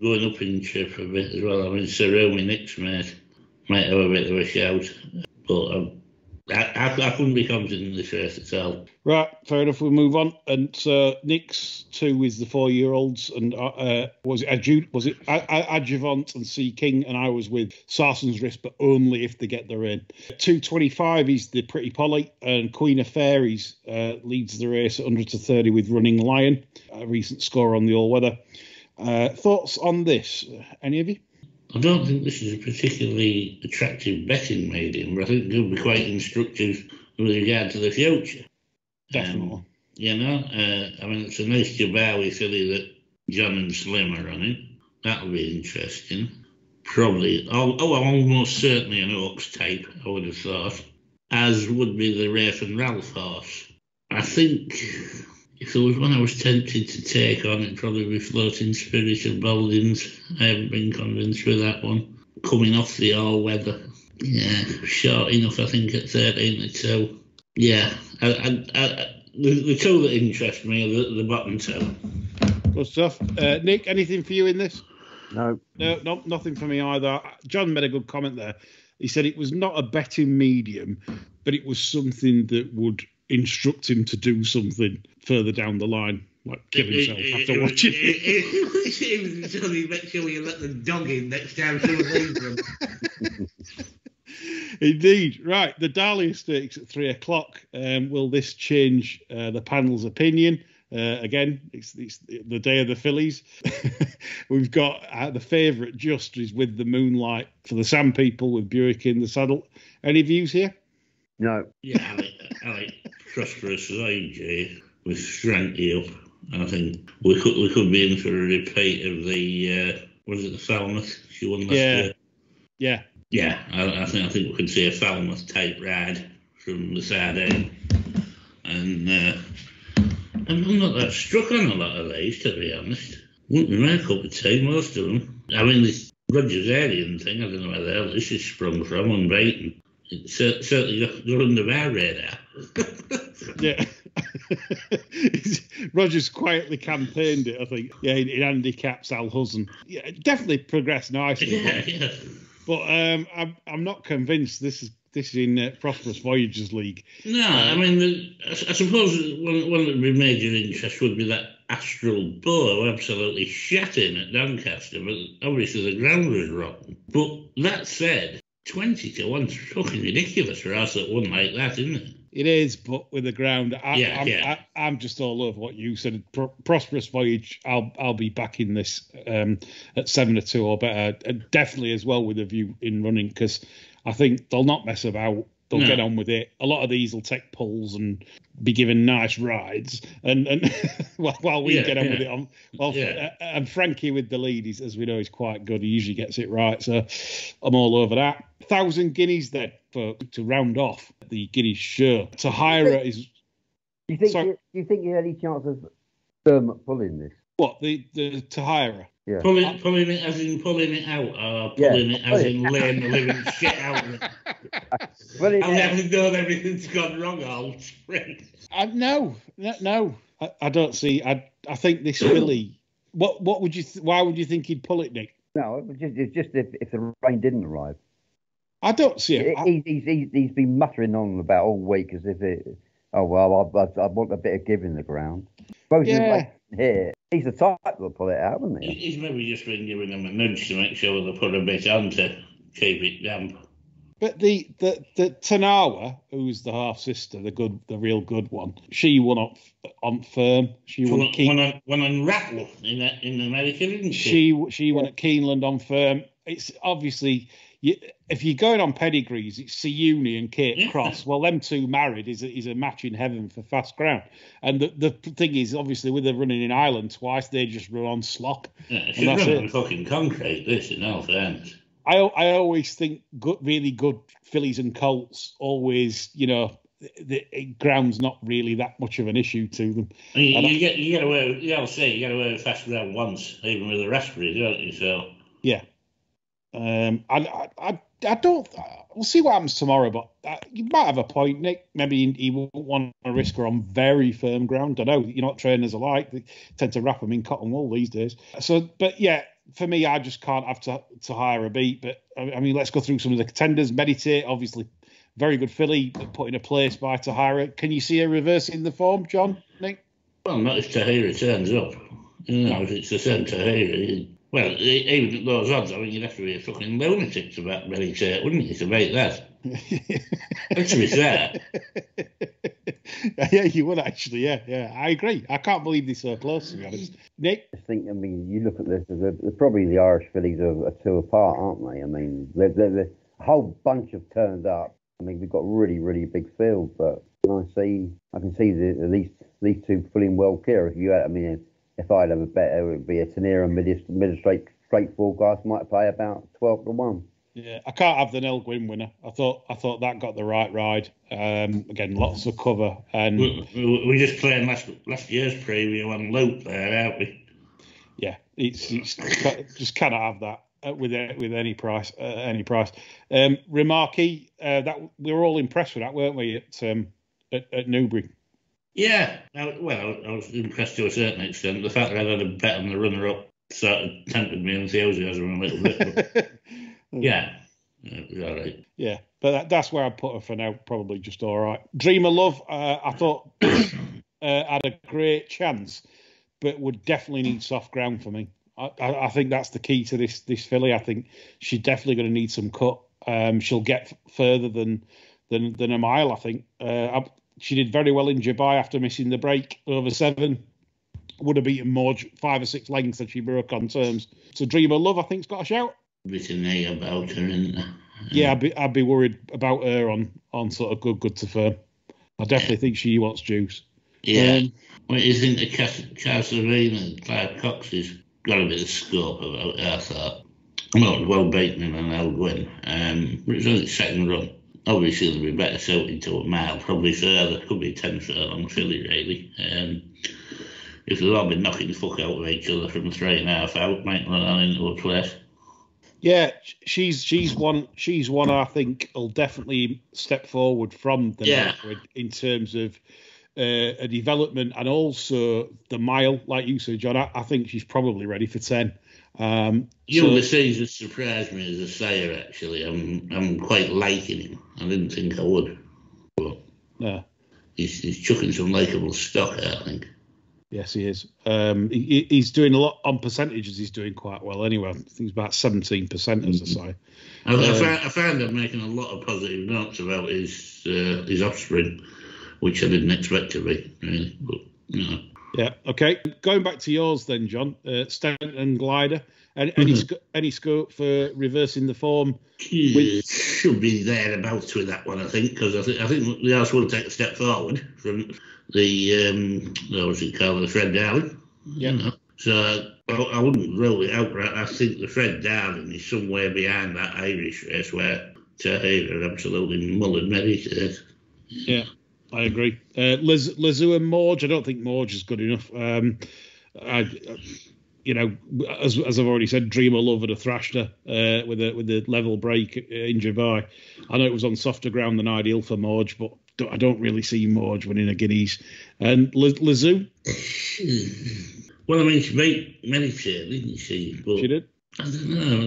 going up in chip a bit as well. I mean, Sarumi Nick's mate might have a bit of a shout, but um, I, I, I couldn't be in race at all. Right, fair enough. We'll move on. And so Nick's two is the four-year-olds, and uh, uh, was it Adju- was it Adjuvant and Sea King, and I was with Sarson's Risk, but only if they get their in. Two twenty-five is the Pretty Polly, and Queen of Fairies uh, leads the race at hundred to thirty with Running Lion, a recent score on the all-weather. Uh, thoughts on this? Any of you? I don't think this is a particularly attractive betting medium, but I think it'll be quite instructive with regard to the future. Definitely. Um, you know, uh, I mean, it's a nice Jabawi filly that John and Slim are running. That'll be interesting. Probably, oh, oh almost certainly an Oaks type, I would have thought, as would be the Rafe and Ralph horse. I think if there was one I was tempted to take on, it'd probably be Floating Spirit of Baldings. I haven't been convinced with that one. Coming off the all weather. Yeah, short enough, I think, at 13 to 2. Yeah, I, I, I, the, the two that interest me are the, the bottom two. Good stuff. Uh, Nick, anything for you in this? No, No, no, nothing for me either. John made a good comment there. He said it was not a betting medium, but it was something that would instruct him to do something further down the line, like kill himself after watching it. Johnny, make sure you let the dog in next time someone leaves them. Indeed. Right. The Dahlia Stakes at three o'clock. Um, will this change uh, the panel's opinion? Uh, again, it's, it's the day of the fillies. We've got uh, the favourite just is with the moonlight for the Sand People with Buick in the saddle. Any views here? no. Yeah, I like, I like prosperous side, Jay, with Stranky up. I think we could we could be in for a repeat of the uh, was it the Falmouth? She won last Yeah. year. Yeah. Yeah, I, I think I think we could see a Falmouth type ride from the Sardine, and uh, I'm I'm not that struck on a lot of these to be honest. Wouldn't be my cup of tea, most of them. I mean, this Rogers Alien thing, I don't know where the hell this is sprung from on Brighton. It cer- certainly got, got under our radar. Yeah. Rogers quietly campaigned it, I think. Yeah, in, in handicaps Al Huzzen. Yeah, it definitely progressed nicely. yeah, yeah. But um, I'm I'm not convinced this is this is in uh, Prosperous Voyagers League. No, I mean, the, I, I suppose one, one that would be major interest would be that Astral Bow, absolutely shat in at Doncaster, but obviously the ground was rotten. But that said, 20 to 1's fucking ridiculous for us that one like that, isn't it? It is, but with the ground, I, Yeah, I'm, yeah. I, I'm just all over what you said. Pro- prosperous voyage. I'll I'll be back in this um, at seven or two or better, and definitely as well with a view in running because I think they'll not mess about. They'll No. get on with it. A lot of these will take pulls and be given nice rides, and and while, while we Yeah, get on with it on. Well, Yeah. uh, and Frankie with the lead, he's, as we know, is quite good. He usually gets it right, so I'm all over that. Thousand guineas then for to round off the Guineas show. Tahiyra is Do you think? Sorry. You, do you think you had any chance of Dermot pulling this? what the the Tahiyra. Yeah. Pulling, pulling it as in pulling it out, or Yeah. pulling it as in laying the living shit out of it. Well, it, I've never done everything's gone wrong old friend. I, no, no, no. I, I don't see. I I think this filly. What what would you? Th- why would you think he'd pull it, Nick? no, it was just, it's just if, if the rain didn't arrive. I don't see it. I- He, he's, he's, he's been muttering on about all week as if it. Oh well, I, I, I want a bit of give in the ground. Suppose he's Yeah. here. He's the type that'll pull it out, isn't He- he? He's maybe just been giving them a nudge to make sure they put a bit on to keep it damp. But the the the Tarnawa, who's the half sister, the good, the real good one, she won up on firm. She won at Keen, one, on, on Rattle in uh, in America, didn't she? she she won at Keeneland on firm. It's obviously you, if you're going on pedigrees, it's Siyouni and Cape Yeah. Cross. Well, them two married is a, is a match in heaven for fast ground. And the the thing is, obviously, with the running in Ireland twice, they just run on slop. Yeah, she's that's running it. fucking concrete, this, in all fairness. I I always think good, really good fillies and colts always, you know, the, the ground's not really that much of an issue to them. And you, get you get away. You gotta say you get away with fast ground once, even with a raspberry, don't you? So Yeah. Um, I, I, I, don't. We'll see what happens tomorrow, but uh, you might have a point, Nick. Maybe he, he won't want to risk her on very firm ground. I know you know what trainers are like; they tend to wrap them in cotton wool these days. So, but yeah, for me, I just can't have to to hire a beat. But I mean, let's go through some of the contenders. Meditate, obviously, very good filly, but put in a place by Tahiyra. Can you see her reversing the form, John? Nick? well, not if Tahiyra turns up. You know, if it's the same Tahiyra. Well, even at those odds, I mean, you'd have to be a fucking lunatic to bet Meditate, wouldn't you, to make that? But to be fair, yeah, you would actually. Yeah, yeah, I agree. I can't believe they're so close. To be honest, Nick. I think, I mean, you look at this, they're, probably the Irish fillies are, are two apart, aren't they? I mean, they're, they're, a whole bunch have turned up. I mean, we've got really, really big field, but I see, I can see the, these these two pulling well clear. If you, had, I mean, if I'd have a bet, it would be a Tenera mid, mid straight straight forecast might play about twelve to one. Yeah, I can't have the Nell Gwyn winner. I thought I thought that got the right ride. Um, again, lots of cover and we, we, just playing last last year's preview on loop there, aren't we? yeah, it's, it's just cannot have that uh, with with any price. Uh, any price. Um, Remarky, uh, that we were all impressed with that, weren't we? At um, at, at Newbury. Yeah, I, well, I was impressed to a certain extent. The fact that I had a bet on the runner-up sort of tempered my enthusiasm a little bit. But yeah, yeah, all right. Yeah, but that, that's where I put her for now. Probably just all right. Dreamer Love, uh, I thought uh, had a great chance, but would definitely need soft ground for me. I, I, I think that's the key to this this filly. I think she's definitely going to need some cut. Um, she'll get further than than than a mile. I think. Uh, I, she did very well in Dubai after missing the break over seven. Would have beaten Mawj five or six lengths that she broke on terms. So Dreamer Love, I think's got a shout. Bit of knee about her, isn't there? Yeah, I'd be I'd be worried about her on on sort of good good to firm. I definitely think she wants juice. Yeah. Um, do you think the Cas- Casarina and Clive Cox has got a bit of scope about it, I thought. Well, well beaten in an El Gwyn. Um, but it's only second run. Obviously, it'll be better suited to a mile, probably further. Could be 10 furlong filly, really. Um, if they've all been knocking the fuck out of each other from three and a half out, might run on into a place. Yeah, she's she's one she's one I think will definitely step forward from the Yeah. In terms of uh, a development and also the mile, like you said, John. I, I think she's probably ready for ten. Um, so- Ulysses has surprised me as a sayer, actually. I'm I'm quite liking him. I didn't think I would. But yeah. he's, he's chucking some likeable stock out, I think. Yes, he is. Um, he, he's doing a lot on percentages. He's doing quite well anyway. I think he's about seventeen percent as a side. I, I, Uh, found, I found him making a lot of positive notes about his uh, his offspring, which I didn't expect to be, really. But, you know. Yeah. Okay. Going back to yours then, John. Uh, Stanton and Glider. Any any, sc- any scope for reversing the form? It should be thereabouts with that one, I think, because I, think I think the house will take a step forward from the, um, what was it called, the Fred Darling. Yeah. You know? So I, I wouldn't rule it out. right? I think the Fred Darling is somewhere behind that Irish race where Tahiyra absolutely mullered meditate. Yeah, I agree. Uh, Liz, Lezoo and Mawj. I don't think Mawj is good enough. Um, I, you know, as as I've already said, Dreamer Love and a Thrashner uh, with a with a level break in Dubai. I know it was on softer ground than ideal for Mawj, but I don't really see Mawj winning a Guineas. And Lezoo, Well, I mean, she made many Medicare, didn't she? But she did. I don't know.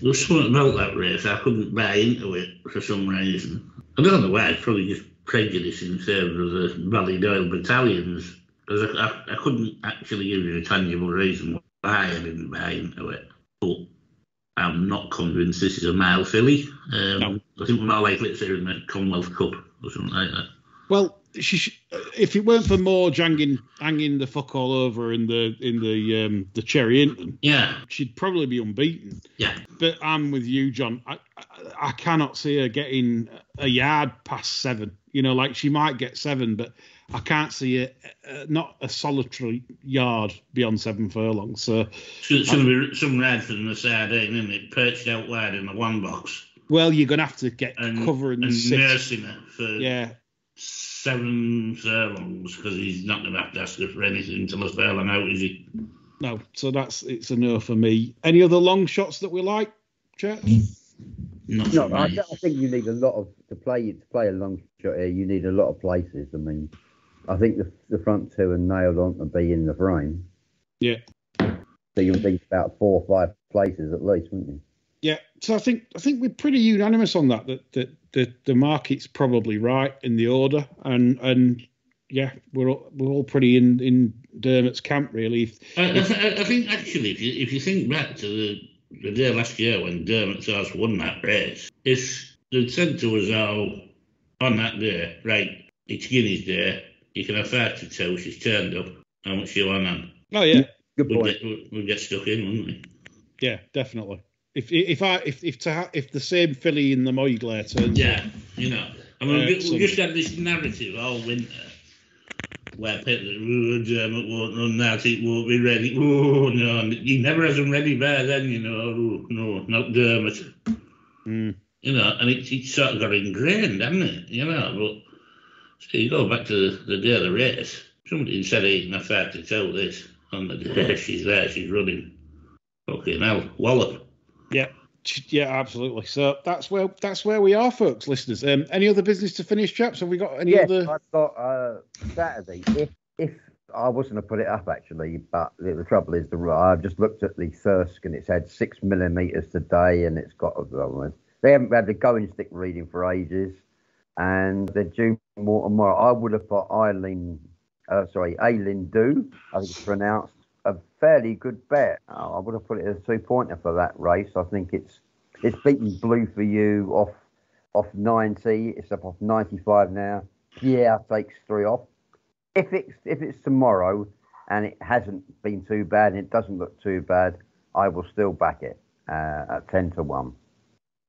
There was something about that race. I couldn't buy into it for some reason. I don't know why. It's probably just prejudice in favour of the Ballydoyle battalions. Because I, I, I couldn't actually give you a tangible reason why I didn't buy into it. But I'm not convinced this is a mile filly. Um, No. I think we're more likely to see her in the Commonwealth Cup or something like that. Well, she sh- if it weren't for Mawj hanging hanging the fuck all over in the in the um, the Cherry Hinton, Yeah, she'd probably be unbeaten. yeah. But I'm with you, John. I, I, I cannot see her getting a yard past seven. You know, like she might get seven, but I can't see it. Uh, not a solitary yard beyond seven furlongs. So, It's going to be some ride for the sardine, isn't it? Perched out wide in the one box well, you're going to have to get and, cover and, and nursing her for Yeah, seven furlongs because he's not going to have to ask her for anything until the furlong out, is he? no. So that's it's a no for me. Any other long shots that we like, Church? Not No, for I, me. th- I think you need a lot of to play to play a long shot here. You need a lot of places. I mean, I think the the front two are nailed on to be in the frame. Yeah. So you would think about four or five places at least, wouldn't you? Yeah, so I think I think we're pretty unanimous on that. That that the the market's probably right in the order, and and yeah, we're all, we're all pretty in in Dermot's camp really. If, I, I, th- I think actually, if you, if you think back to the, the day last year when Dermot's horse won that race, if they'd said to us all on that day, right, it's Guinea's day, you can have five to two, she's turned up, how much you want on? oh yeah, Good We'd point. get, we'd get stuck in, wouldn't we? yeah, definitely. If if I if if to ha- if the same filly in the Moyglare turns, Yeah, you know. I mean, Uh, we, just had this narrative all winter where people, oh, Dermot won't run that, it won't be ready. Oh, no, he never has them ready by then, you know. Oh, no, not Dermot. Mm. You know, and it's it sort of got ingrained, hasn't it? You know, but so you go back to the, the day of the race, somebody said, hey, I fact to tell this on the day she's there, she's running. Fucking hell, wallop. Yeah, Yeah, absolutely. So that's where that's where we are, folks, listeners. Um, any other business to finish, chaps? Have we got any Yes, other? I've got uh, Saturday. If if I was going to put it up actually, but the, the trouble is the I've just looked at the Thirsk and it's had six millimeters today, and it's got a they haven't had the going stick reading for ages, and they're due more tomorrow. I would have put Eileen, uh, sorry, Aileen Do, I think it's pronounced, a fairly good bet. Uh, I would have put it as a two pointer for that race. I think it's it's beaten Blue for you off off 90. It's up off 95 now. Yeah, takes three off. If it's if it's tomorrow and it hasn't been too bad and it doesn't look too bad, I will still back it uh, at 10 to one.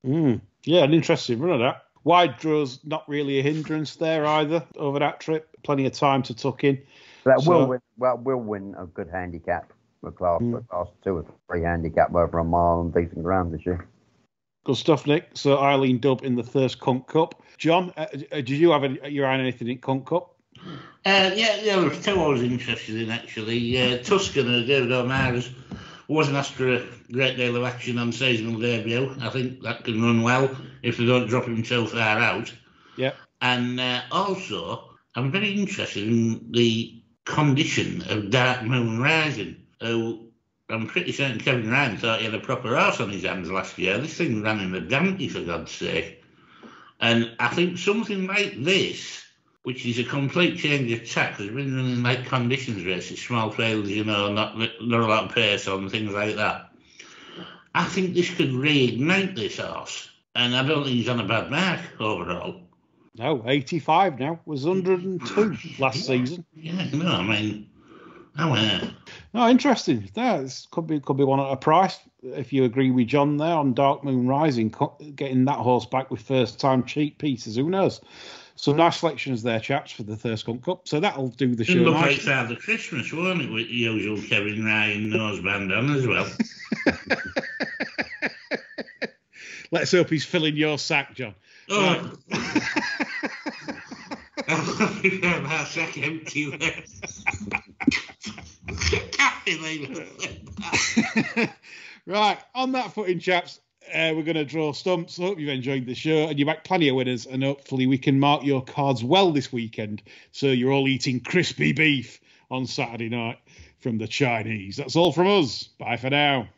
Mm, yeah, an interesting run of that. Wide draw's not really a hindrance there either over that trip. Plenty of time to tuck in. That So- will win. Well, will win a good handicap. A class, Mm. a class two or three handicap over a mile on decent ground this year. Good stuff, Nick. So Eileen Dub in the Thirsk Cunt Cup. John, uh, uh, did you have any, your eye on anything in Cunt Cup? Uh, yeah, yeah, there was two I was interested in actually. Uh, Tuscany, David O'Meara's, wasn't asked for a great deal of action on seasonal debut. I think that can run well if they don't drop him so far out. Yeah. And uh, also, I'm very interested in the condition of Dark Moon Rising, who I'm pretty certain Kevin Ryan thought he had a proper horse on his hands last year. This thing ran in a donkey, for God's sake. And I think something like this, which is a complete change of tack, has been running like conditions races, small trails, you know, not, not a lot of pace on, things like that. I think this could reignite this horse. And I don't think he's on a bad mark overall. No, 85 now. Was 102 last season. Yeah, no, I mean, oh, yeah. No, interesting. This could be could be one at a price. If you agree with John there on Dark Moon Rising, getting that horse back with first time cheekpieces, who knows? Some nice selections there, chaps, for the Thirsk Cup. So that'll do the show. looked like nicely. Father Christmas, won't it, with the usual Kevin Ryan noseband on as well. Let's hope he's filling your sack, John. Oh. sack empty there. didn't even right, on that footing, chaps, uh, we're going to draw stumps. Hope you've enjoyed the show and you've back plenty of winners, and hopefully we can mark your cards well this weekend so you're all eating crispy beef on Saturday night from the Chinese. That's all from us. Bye for now.